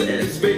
says.